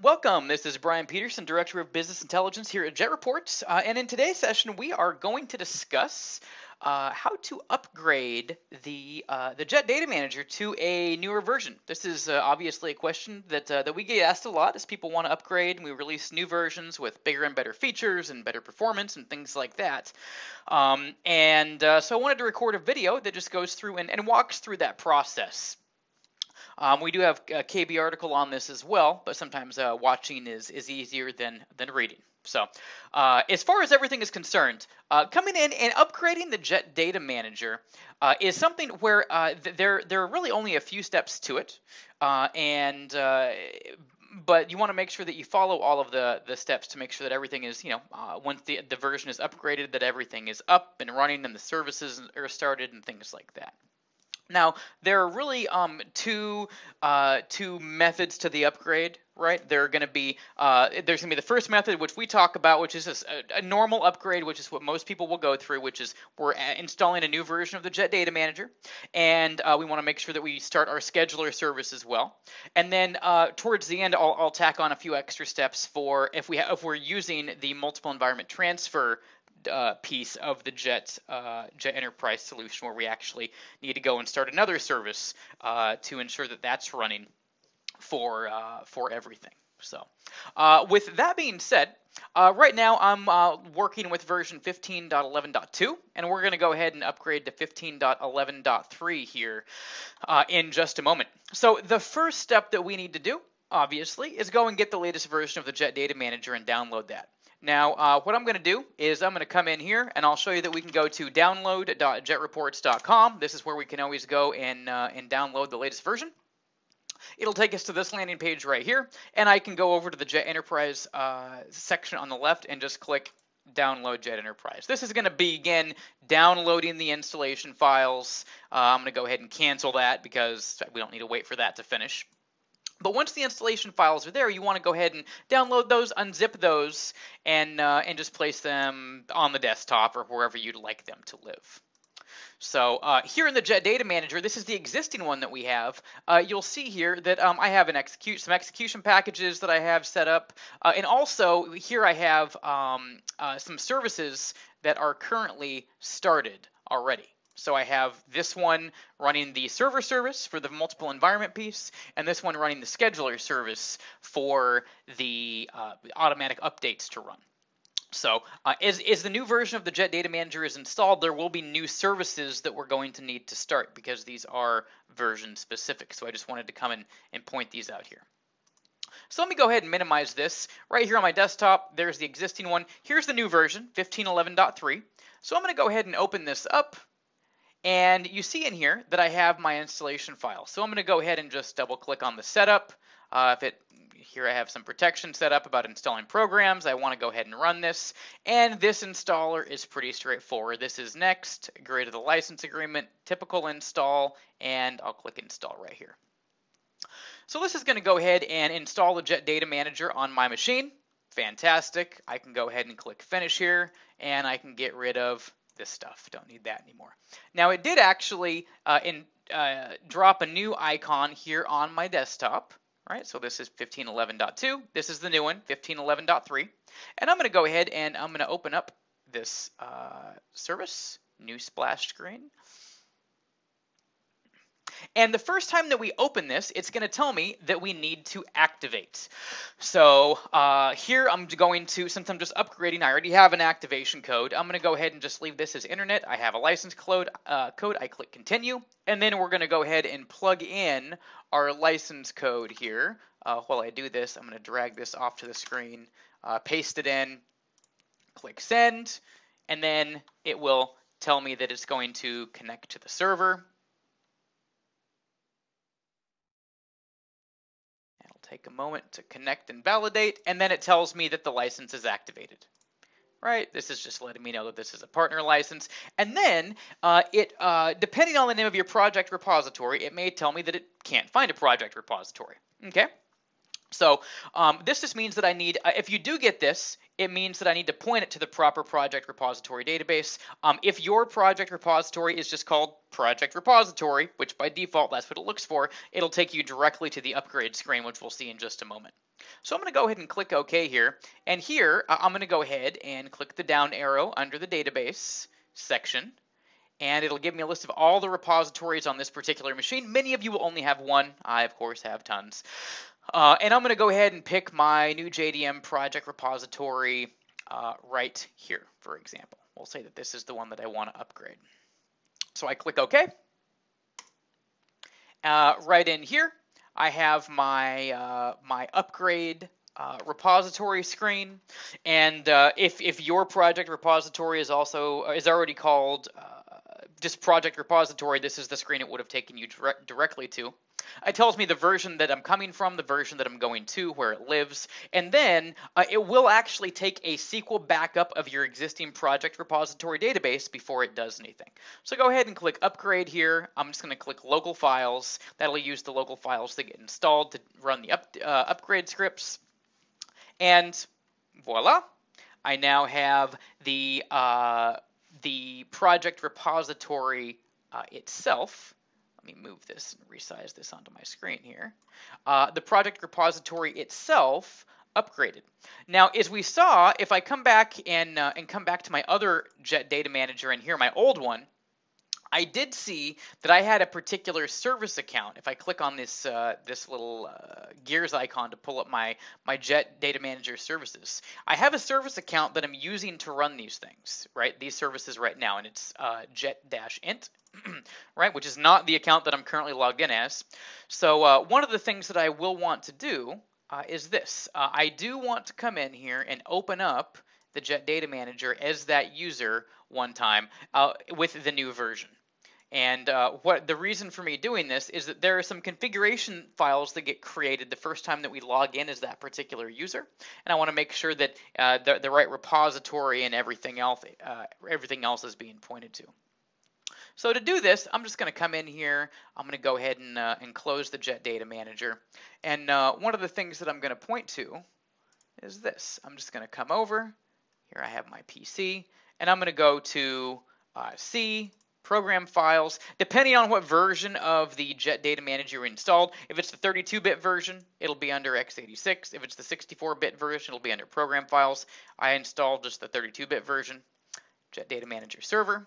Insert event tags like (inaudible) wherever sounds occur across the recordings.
Welcome. This is Brian Peterson, Director of Business Intelligence here at Jet Reports. Uh, and in today's session, we are going to discuss uh, how to upgrade the uh, the Jet Data Manager to a newer version. This is uh, obviously a question that uh, that we get asked a lot as people want to upgrade, and we release new versions with bigger and better features and better performance and things like that. Um, and uh, so I wanted to record a video that just goes through and, and walks through that process. Um, we do have a KB article on this as well, but sometimes uh, watching is, is easier than, than reading. So, uh, as far as everything is concerned, uh, coming in and upgrading the Jet Data Manager uh, is something where uh, th- there there are really only a few steps to it, uh, and uh, but you want to make sure that you follow all of the the steps to make sure that everything is you know once the the version is upgraded that everything is up and running and the services are started and things like that. Now, there are really um, two two methods to the upgrade, right? There are going to be uh, there's going to be the first method, which we talk about, which is a, a, normal upgrade, which is what most people will go through, which is we're installing a new version of the Jet Data Manager, and uh, we want to make sure that we start our scheduler service as well. And then uh, towards the end, I'll, I'll, tack on a few extra steps for if we if we're using the multiple environment transfer uh, piece of the Jet uh, Jet Enterprise solution where we actually need to go and start another service uh, to ensure that that's running for uh, for everything. So, uh, with that being said, uh, right now I'm working with version 15.11.2, and we're going to go ahead and upgrade to 15.11.3 here in just a moment. So the first step that we need to do obviously, is go and get the latest version of the Jet Data Manager and download that. Now, uh, what I'm going to do is I'm going to come in here and I'll show you that we can go to download.jetreports.com. This is where we can always go and, uh, and download the latest version. It'll take us to this landing page right here, and I can go over to the Jet Enterprise uh, section on the left and just click download Jet Enterprise. This is going to begin downloading the installation files. Uh, I'm going to go ahead and cancel that because we don't need to wait for that to finish. But once the installation files are there, you want to go ahead and download those, unzip those, and uh, and just place them on the desktop or wherever you'd like them to live. So uh, here in the Jet Data Manager, this is the existing one that we have. Uh, you'll see here that um, I have an execute some execution packages that I have set up, uh, and also here I have um, uh, some services that are currently started already. So I have this one running the server service for the multiple environment piece, and this one running the scheduler service for the uh, automatic updates to run. So uh, as, as the new version of the Jet Data Manager is installed, there will be new services that we're going to need to start because these are version specific. So I just wanted to come in and point these out here. So let me go ahead and minimize this. Right here on my desktop, there's the existing one. Here's the new version, 15.11.3. So I'm going to go ahead and open this up. And you see in here that I have my installation file. So I'm going to go ahead and just double click on the setup. Uh, if it here I have some protection set up about installing programs. I want to go ahead and run this. And this installer is pretty straightforward. This is next, agree to the license agreement, typical install, and I'll click install right here. So this is going to go ahead and install the Jet Data Manager on my machine. Fantastic. I can go ahead and click finish here, and I can get rid of this stuff. Don't need that anymore. Now it did actually uh, in, uh, drop a new icon here on my desktop. Right, so this is 1511.2. This is the new one, 1511.3. And I'm going to go ahead and I'm going to open up this uh, service, new splash screen. And the first time that we open this, it's going to tell me that we need to activate. So uh, here I'm going to, since I'm just upgrading, I already have an activation code. I'm going to go ahead and just leave this as internet. I have a license code. Uh, code. I click continue. And then we're going to go ahead and plug in our license code here. Uh, while I do this, I'm going to drag this off to the screen, uh, paste it in, click send, and then it will tell me that it's going to connect to the server. Take a moment to connect and validate, and then it tells me that the license is activated. Right, this is just letting me know that this is a partner license. And then uh, it, uh, depending on the name of your project repository, it may tell me that it can't find a project repository. Okay, So um, this just means that I need, uh, if you do get this, it means that I need to point it to the proper project repository database. Um, if your project repository is just called project repository, which by default that's what it looks for, it'll take you directly to the upgrade screen, which we'll see in just a moment. So I'm going to go ahead and click OK here. And here uh, I'm going to go ahead and click the down arrow under the database section. And it'll give me a list of all the repositories on this particular machine. Many of you will only have one. I, of course, have tons. Uh, and I'm going to go ahead and pick my new JDM project repository uh, right here, for example. We'll say that this is the one that I want to upgrade. So I click OK. Uh, right in here, I have my uh, my upgrade uh, repository screen, and uh, if if your project repository is also is already called just project repository, this is the screen it would have taken you direct, directly to. It tells me the version that I'm coming from, the version that I'm going to, where it lives, and then uh, it will actually take a SQL backup of your existing project repository database before it does anything. So go ahead and click upgrade here. I'm just going to click local files. That'll use the local files that get installed to run the up, uh, upgrade scripts. And voila, I now have the uh, the project repository uh, itself let me move this and resize this onto my screen here. Uh, the project repository itself upgraded. Now, as we saw, if I come back and, uh, and come back to my other Jet Data Manager and here, my old one, I did see that I had a particular service account. If I click on this uh, this little uh, gears icon to pull up my my Jet Data Manager services, I have a service account that I'm using to run these things, right? These services right now, and it's uh, Jet-int, (clears throat) right? Which is not the account that I'm currently logged in as. So uh, one of the things that I will want to do uh, is this. Uh, I do want to come in here and open up the Jet Data Manager as that user one time with the new version. And uh, what the reason for me doing this is that there are some configuration files that get created the first time that we log in as that particular user, and I want to make sure that uh, the, the right repository and everything else uh, everything else is being pointed to. So to do this, I'm just going to come in here. I'm going to go ahead and, uh, and close the Jet Data Manager. And uh, one of the things that I'm going to point to is this. I'm just going to come over. Here I have my PC, and I'm going to go to uh, C program files, depending on what version of the Jet Data Manager you installed. If it's the 32-bit version, it'll be under x86. If it's the 64-bit version, it'll be under program files. I installed just the 32-bit version, Jet Data Manager Server.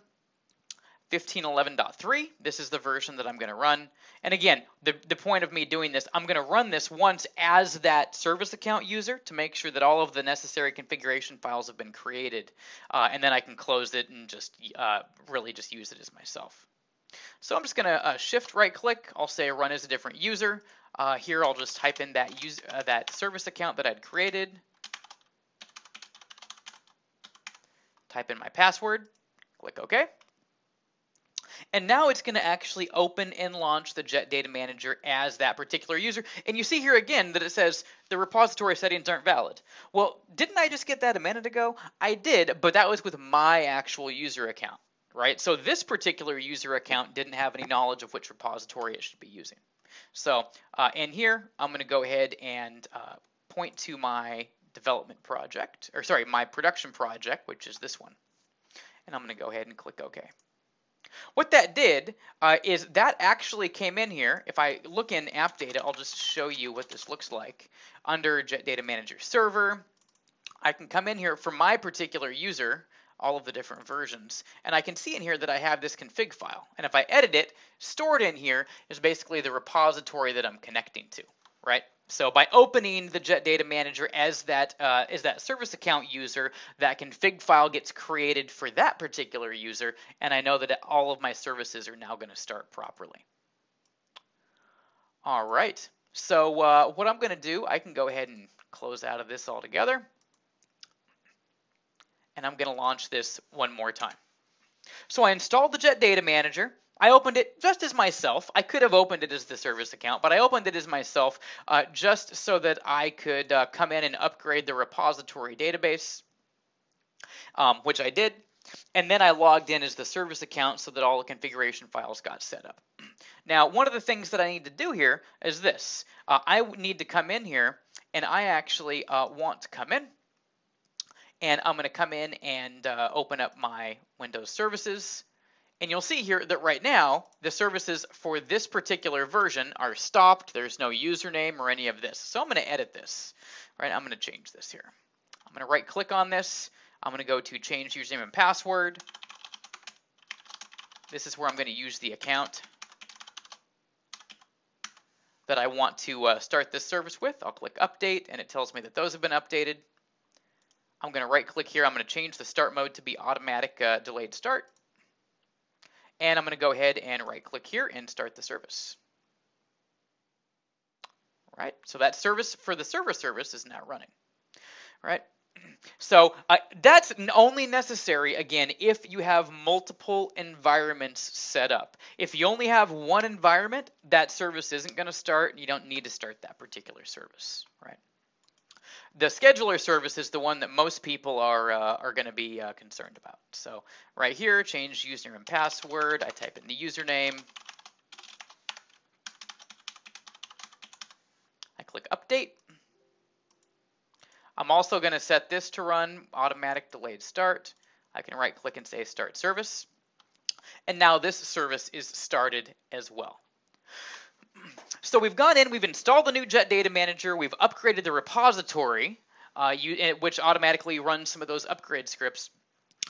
1511.3, this is the version that I'm going to run. And again, the, the point of me doing this, I'm going to run this once as that service account user to make sure that all of the necessary configuration files have been created. Uh, and then I can close it and just uh, really just use it as myself. So I'm just going to uh, shift right click. I'll say run as a different user. Uh, here I'll just type in that, use, uh, that service account that I'd created. Type in my password. Click OK. And now it's going to actually open and launch the Jet Data Manager as that particular user. And you see here again that it says the repository settings aren't valid. Well, didn't I just get that a minute ago? I did, but that was with my actual user account, right? So this particular user account didn't have any knowledge of which repository it should be using. So uh, in here, I'm going to go ahead and uh, point to my development project, or sorry, my production project, which is this one. And I'm going to go ahead and click OK. What that did uh, is that actually came in here. If I look in app data, I'll just show you what this looks like. Under Jet Data Manager Server, I can come in here for my particular user, all of the different versions, and I can see in here that I have this config file. And if I edit it, stored in here is basically the repository that I'm connecting to, right? So by opening the Jet Data Manager as that uh, as that service account user, that config file gets created for that particular user, and I know that all of my services are now going to start properly. All right. So uh, what I'm going to do, I can go ahead and close out of this altogether, and I'm going to launch this one more time. So I installed the Jet Data Manager. I opened it just as myself. I could have opened it as the service account, but I opened it as myself uh, just so that I could uh, come in and upgrade the repository database, um, which I did. and then I logged in as the service account so that all the configuration files got set up. (clears throat) Now, one of the things that I need to do here is this. Uh, I need to come in here, and I actually uh, want to come in, and I'm going to come in and uh, open up my Windows services, and you'll see here that right now, the services for this particular version are stopped. There's no username or any of this. So I'm going to edit this. Right, I'm going to change this here. I'm going to right click on this. I'm going to go to change username and password. This is where I'm going to use the account that I want to uh, start this service with. I'll click update and it tells me that those have been updated. I'm going to right click here. I'm going to change the start mode to be automatic uh, delayed start. And I'm going to go ahead and right click here and start the service. Right, so that service for the server service is now running. Right, so uh, that's only necessary, again, if you have multiple environments set up. If you only have one environment, that service isn't going to start, and you don't need to start that particular service, right? The scheduler service is the one that most people are uh, are going to be uh, concerned about. So right here, change username and password. I type in the username. I click update. I'm also going to set this to run automatic delayed start. I can right click and say start service. And now this service is started as well. So we've gone in, we've installed the new Jet Data Manager, we've upgraded the repository, uh, you, eh, which automatically runs some of those upgrade scripts.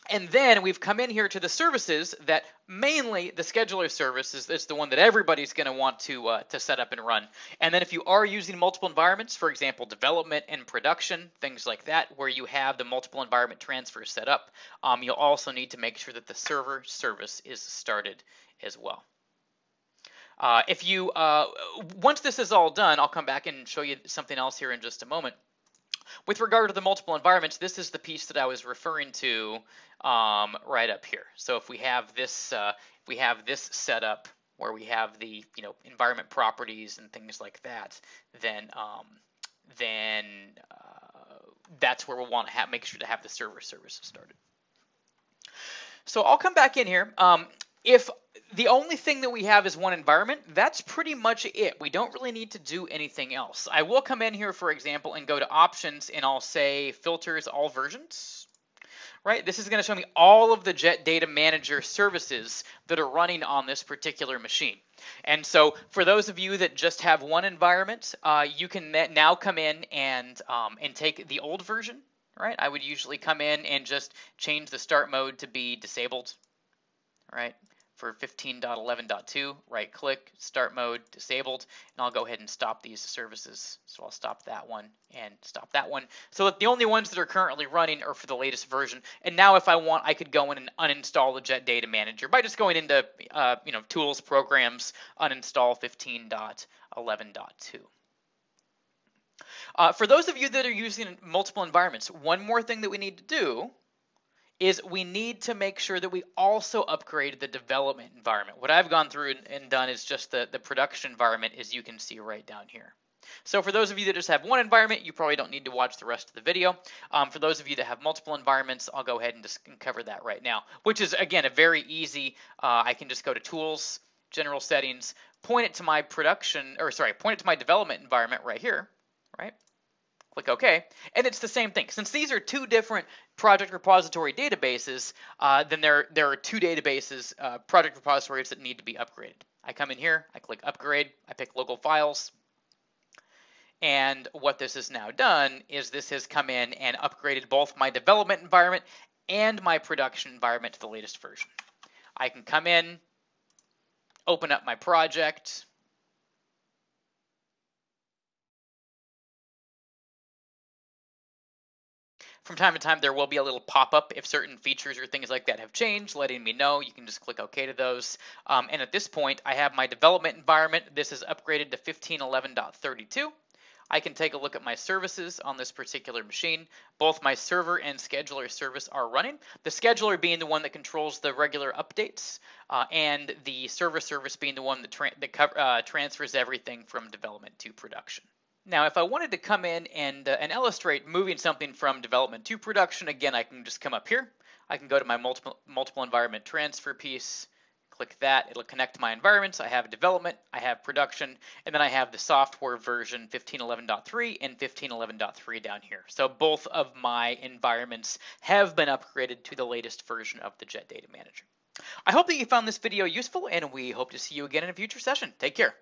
And then we've come in here to the services that mainly the scheduler service is, is the one that everybody's going to want to uh, to set up and run. And then if you are using multiple environments, for example, development and production, things like that, where you have the multiple environment transfer set up, um, you'll also need to make sure that the server service is started as well. Uh, if you, uh, once this is all done, I'll come back and show you something else here in just a moment. With regard to the multiple environments, this is the piece that I was referring to um, right up here. So if we have this, uh, if we have this set up where we have the, you know, environment properties and things like that, then um, then uh, that's where we'll want to have, make sure to have the server services started. So I'll come back in here. Um, if the only thing that we have is one environment, that's pretty much it. We don't really need to do anything else. I will come in here, for example, and go to options and I'll say filters all versions. Right? This is going to show me all of the Jet Data Manager services that are running on this particular machine. And so for those of you that just have one environment, uh, you can now come in and, um, and take the old version. Right? I would usually come in and just change the start mode to be disabled. Right? For 15.11.2, right click, start mode, disabled, and I'll go ahead and stop these services. So I'll stop that one and stop that one. So the only ones that are currently running are for the latest version. And now if I want, I could go in and uninstall the Jet Data Manager by just going into, uh, you know, Tools, Programs, uninstall 15.11.2. Uh, for those of you that are using multiple environments, one more thing that we need to do is we need to make sure that we also upgrade the development environment. What I've gone through and done is just the, the production environment as you can see right down here. So for those of you that just have one environment, you probably don't need to watch the rest of the video. Um, for those of you that have multiple environments, I'll go ahead and just cover that right now, which is, again, a very easy, uh, I can just go to Tools, General Settings, point it to my production, or sorry, point it to my development environment right here, right? Click OK. And it's the same thing. Since these are two different project repository databases, uh, then there, there are two databases, uh, project repositories that need to be upgraded. I come in here, I click Upgrade, I pick Local Files, and what this has now done is this has come in and upgraded both my development environment and my production environment to the latest version. I can come in, open up my project, From time to time, there will be a little pop-up if certain features or things like that have changed, letting me know. You can just click OK to those. Um, and at this point, I have my development environment. This is upgraded to 1511.32. I can take a look at my services on this particular machine. Both my server and scheduler service are running. The scheduler being the one that controls the regular updates, uh, and the server service being the one that, tra that uh, transfers everything from development to production. Now, if I wanted to come in and, uh, and illustrate moving something from development to production, again, I can just come up here. I can go to my multiple, multiple environment transfer piece, click that, it'll connect my environments. I have development, I have production, and then I have the software version 1511.3 and 1511.3 down here. So both of my environments have been upgraded to the latest version of the Jet Data Manager. I hope that you found this video useful and we hope to see you again in a future session. Take care.